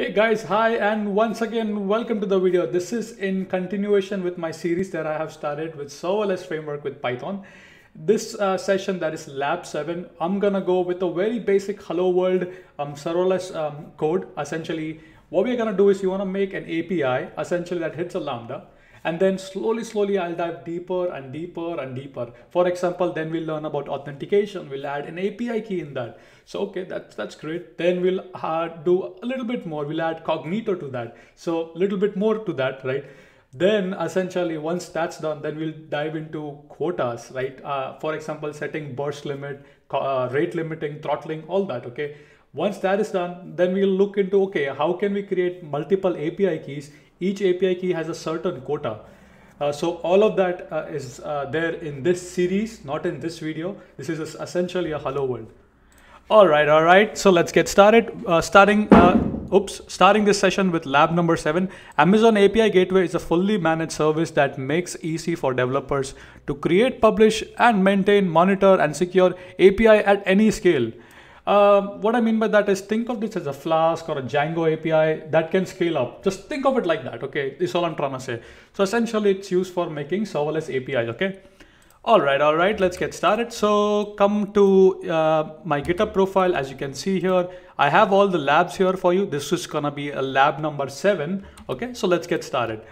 Hey guys, hi and once again welcome to the video. This is in continuation with my series that I have started with serverless framework with Python. This uh, session that is lab 7, I'm gonna go with a very basic hello world um, serverless um, code. Essentially what we're gonna do is you wanna make an API essentially that hits a Lambda and then slowly slowly i'll dive deeper and deeper and deeper. For example then we'll learn about authentication. We'll add an api key in that. So okay that's that's great. Then we'll uh, do a little bit more. We'll add cognito to that. So a little bit more to that right? Then essentially once that's done then we'll dive into quotas right? Uh, for example setting burst limit uh, rate limiting throttling all that okay? Once that is done then we'll look into okay how can we create multiple api keys each API key has a certain quota. Uh, so all of that uh, is uh, there in this series, not in this video. This is essentially a hello world. All right, all right. So let's get started. Uh, starting, uh, oops, starting this session with lab number seven. Amazon API Gateway is a fully managed service that makes easy for developers to create, publish, and maintain, monitor, and secure API at any scale. Um, what I mean by that is think of this as a Flask or a Django API that can scale up. Just think of it like that, okay? This is all I'm trying to say. So essentially it's used for making serverless APIs, okay? All right, all right, let's get started. So come to uh, my GitHub profile. As you can see here, I have all the labs here for you. This is gonna be a lab number seven, okay? So let's get started.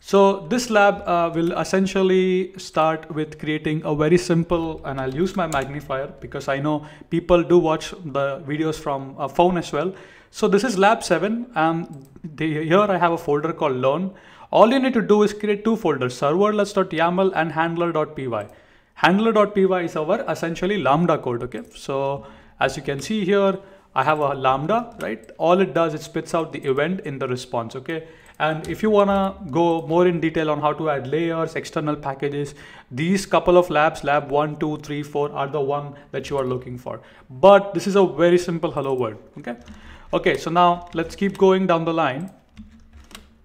So this lab uh, will essentially start with creating a very simple, and I'll use my magnifier because I know people do watch the videos from a phone as well. So this is lab seven and the, here I have a folder called learn. All you need to do is create two folders, serverless.yaml and handler.py. Handler.py is our essentially Lambda code, okay? So as you can see here, I have a Lambda, right? All it does, it spits out the event in the response, okay? And if you wanna go more in detail on how to add layers, external packages, these couple of labs, lab one, two, three, four are the one that you are looking for. But this is a very simple hello world, okay? Okay, so now let's keep going down the line.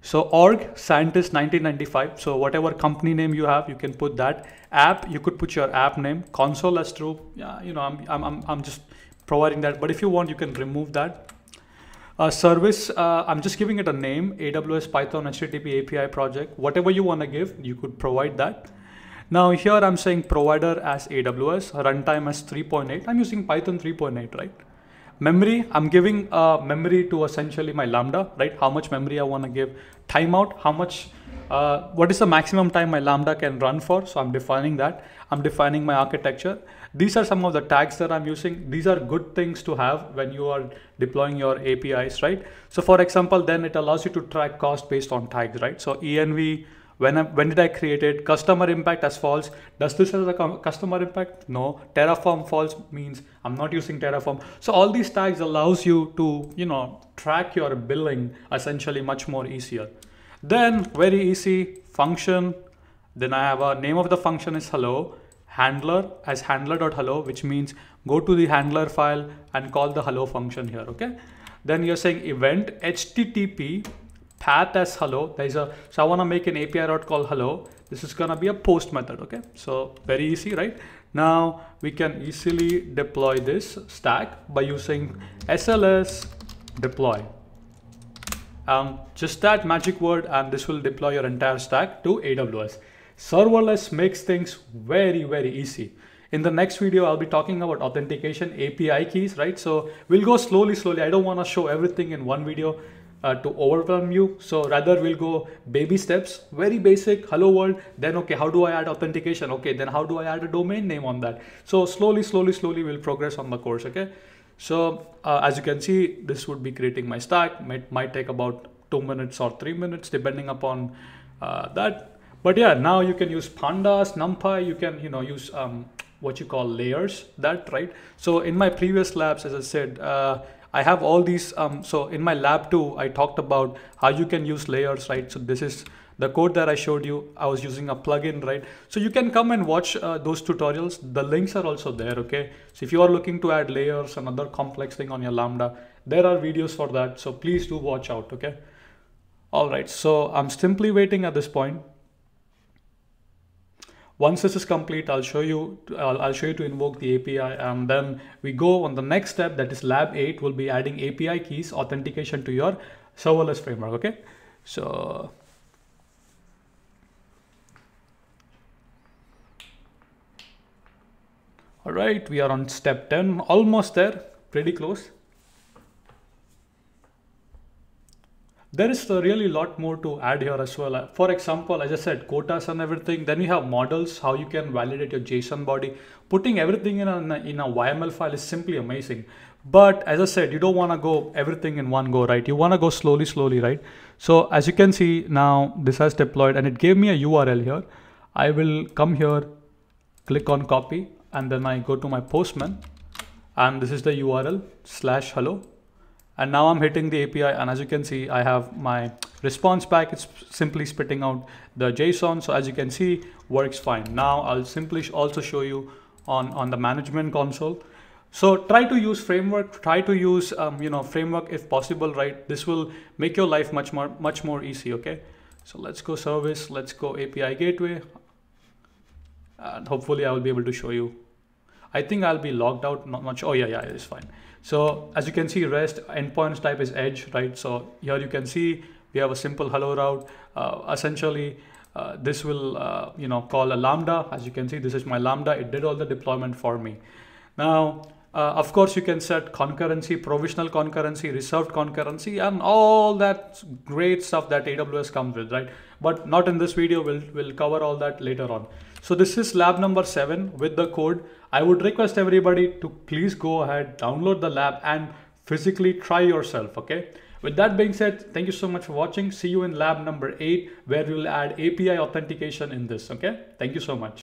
So org scientist 1995. So whatever company name you have, you can put that. App, you could put your app name. Console as true. Yeah, you know, I'm, I'm, I'm just providing that. But if you want, you can remove that. A service, uh, I'm just giving it a name, AWS Python HTTP API project. Whatever you want to give, you could provide that. Now here I'm saying provider as AWS, runtime as 3.8. I'm using Python 3.8, right? Memory, I'm giving uh, memory to essentially my Lambda, right? How much memory I want to give. Timeout, how much, uh, what is the maximum time my Lambda can run for? So I'm defining that. I'm defining my architecture. These are some of the tags that I'm using. These are good things to have when you are deploying your APIs, right? So for example, then it allows you to track cost based on tags, right? So env, when, I, when did I create it? Customer impact as false. Does this have a customer impact? No. Terraform false means I'm not using Terraform. So all these tags allows you to, you know, track your billing essentially much more easier. Then very easy function. Then I have a name of the function is hello handler as handler.hello, which means go to the handler file and call the hello function here, okay? Then you're saying event HTTP path as hello. There's a, so I wanna make an API route call hello. This is gonna be a post method, okay? So very easy, right? Now we can easily deploy this stack by using SLS deploy. Um, just that magic word and this will deploy your entire stack to AWS. Serverless makes things very, very easy. In the next video, I'll be talking about authentication API keys, right? So we'll go slowly, slowly. I don't want to show everything in one video uh, to overwhelm you. So rather we'll go baby steps, very basic, hello world. Then, okay, how do I add authentication? Okay, then how do I add a domain name on that? So slowly, slowly, slowly we'll progress on the course, okay? So uh, as you can see, this would be creating my stack. Might, might take about two minutes or three minutes, depending upon uh, that. But yeah, now you can use pandas, numpy, you can, you know, use um, what you call layers that, right? So in my previous labs, as I said, uh, I have all these, um, so in my lab too, I talked about how you can use layers, right? So this is the code that I showed you, I was using a plugin, right? So you can come and watch uh, those tutorials. The links are also there, okay? So if you are looking to add layers, another complex thing on your Lambda, there are videos for that. So please do watch out, okay? All right, so I'm simply waiting at this point once this is complete i'll show you I'll, show you to invoke the api and then we go on the next step that is lab 8 will be adding api keys authentication to your serverless framework okay? So all right we are on step 10 almost there pretty close there is really a really lot more to add here as well. For example, as I said, quotas and everything. Then we have models, how you can validate your JSON body. Putting everything in a, in a YML file is simply amazing. But as I said, you don't want to go everything in one go, right? You want to go slowly, slowly, right? So as you can see now, this has deployed and it gave me a URL here. I will come here, click on copy, and then I go to my Postman. And this is the URL slash hello and now I'm hitting the API and as you can see I have my response back. It's simply spitting out the JSON. So as you can see works fine. Now I'll simply also show you on on the management console. So try to use framework. Try to use um, you know framework if possible right? This will make your life much more much more easy okay? So let's go service. Let's go API gateway. And hopefully I will be able to show you. I think I'll be logged out. Not much. Oh yeah yeah it's fine so as you can see, REST endpoints type is edge, right? So here you can see we have a simple hello route. Uh, essentially, uh, this will uh, you know call a lambda. As you can see, this is my lambda. It did all the deployment for me. Now, uh, of course, you can set concurrency, provisional concurrency, reserved concurrency, and all that great stuff that AWS comes with, right? But not in this video. We'll we'll cover all that later on. So this is lab number seven with the code. I would request everybody to please go ahead, download the lab and physically try yourself, okay? With that being said, thank you so much for watching. See you in lab number eight, where we will add API authentication in this, okay? Thank you so much.